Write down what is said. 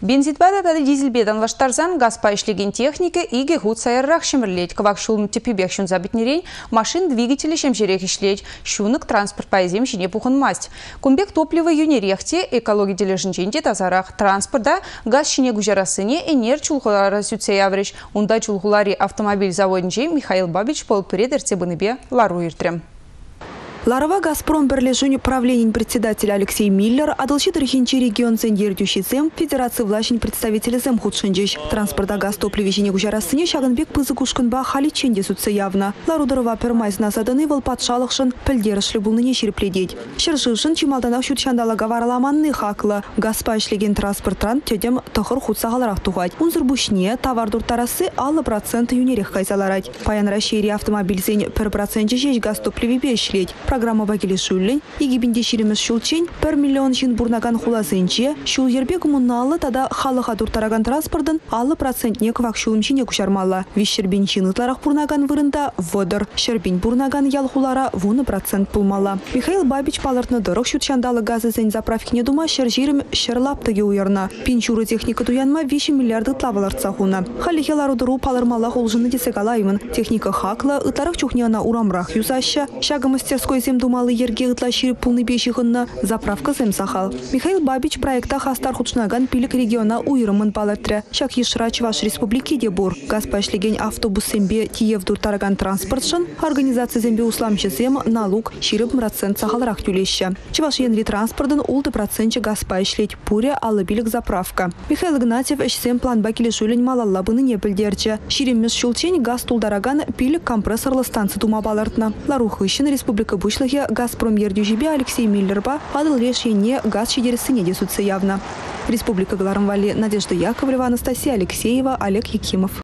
Бензитбада тады дизельбедан лаштарзан газпа ишлеген техника иге гуд сайыррақ шун забитнерейн машин двигатели шемжерек ишлейд. Шунық транспорт пайзем жіне масть. Кумбек топливо юнерехте экология дележінченде тазарақ. Транспорта газ шине гужарасыне энер чулхулары сүтсе яврыш. Унда автомобиль заводинче Михаил Бабич пол передерце быныбе лару иртрем. Ларова «Газпром» берлежуни правление председатель Алексей Миллер, адалши регион регион цендердющий зем, Федерации влашень представитель зем худшинджиш. Транспорта газ топливе гужарасыне шагынбек пызы кушкынба хали ченде сутсы явно. Ларударова пермайз насаданы вал патшалықшын пілдерішлі бұлныне шерпледеть. Шыршышын чималданақ шутшандалага вараламанны хақлы. Газпа ішлеген транспортран тедем тұхыр худсағаларақ туғать. Унзыр бушне товар дұртарасы алы процент юнерех кайзаларать. Паян Рашири автомобиль зен пір процент жеш газ топливе бешлеть программа шуллин, егибинде ширемес шулчен, пер миллион жин бурнаган хулазынче, шул ербе коммуналы тада халыха дуртараган транспортын алы процентне квак шулымчине кушармалла. Виш шербин чинытларах бурнаган вырында водор, шербин бурнаган ялхулара вуны процент пулмала. Михаил Бабич палыртны дырық шутшандалы газы зен заправкине дума шер жирим шерлаптыге уярна. Пинчуры техника туянма 5 миллиарды тлаваларца хуна. Халихелару дыру палырмала холжыны десек. Техника хакла, ытарық чухняна урамрах юзаща, шага мастерской зем думалы ерге ытла ширип пулны заправка зем. Михаил Бабич проекта хастар худшнаган пилик региона уйрымын палыртры. Шак ешра Чуваш республики де бур. Газ пошлеген автобус дуртараган транспортшын, организация зембе усламчы зем налуг ширип процент сахалрах тюлеща. Чуваш енри транспортын улты процентче газ пошлеть пуре алы билик заправка. Михаил Игнатьев эшсем план бакили шулень малалла быны не пілдерчі. Ширеммес газ тулдараган пилик компрессорлы станция балартна. Ларухыщин республика буш Вышлыхе «Газпром» ердюжибе Алексей Миллерба падал решение газ шедерсыне десутся явно. Республика Галармвали Надежда Яковлева, Анастасия Алексеева, Олег Якимов.